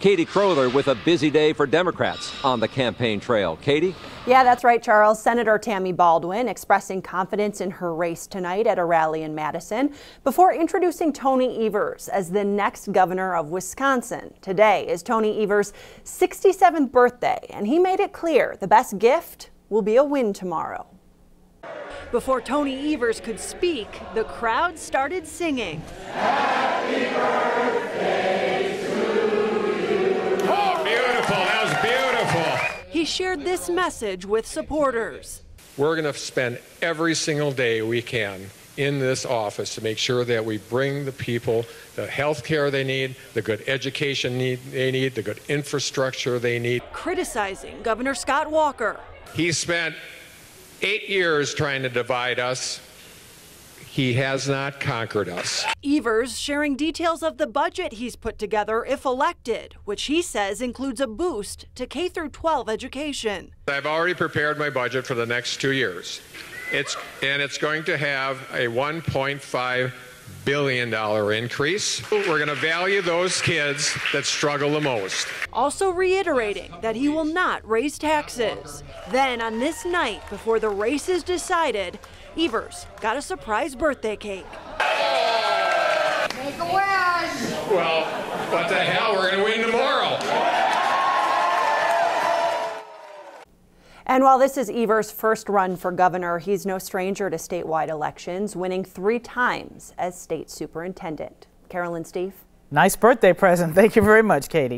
Katie Crowther with a busy day for Democrats on the campaign trail. Katie? Yeah, that's right, Charles. Senator Tammy Baldwin expressing confidence in her race tonight at a rally in Madison before introducing Tony Evers as the next governor of Wisconsin. Today is Tony Evers' 67th birthday, and he made it clear the best gift will be a win tomorrow. Before Tony Evers could speak, the crowd started singing. Happy birthday He shared this message with supporters. We're going to spend every single day we can in this office to make sure that we bring the people the health care they need, the good education need, they need, the good infrastructure they need. Criticizing Governor Scott Walker. He spent eight years trying to divide us. He has not conquered us. Evers sharing details of the budget he's put together if elected, which he says includes a boost to K through 12 education. I've already prepared my budget for the next two years. It's and it's going to have a 1.5 billion dollar increase. We're going to value those kids that struggle the most. Also reiterating that he will not raise taxes. Then on this night before the race is decided, Evers got a surprise birthday cake. Make a wish. Well, what the hell? We're going to win tomorrow. And while this is Evers' first run for governor, he's no stranger to statewide elections, winning three times as state superintendent. Carolyn Steve. Nice birthday present. Thank you very much, Katie.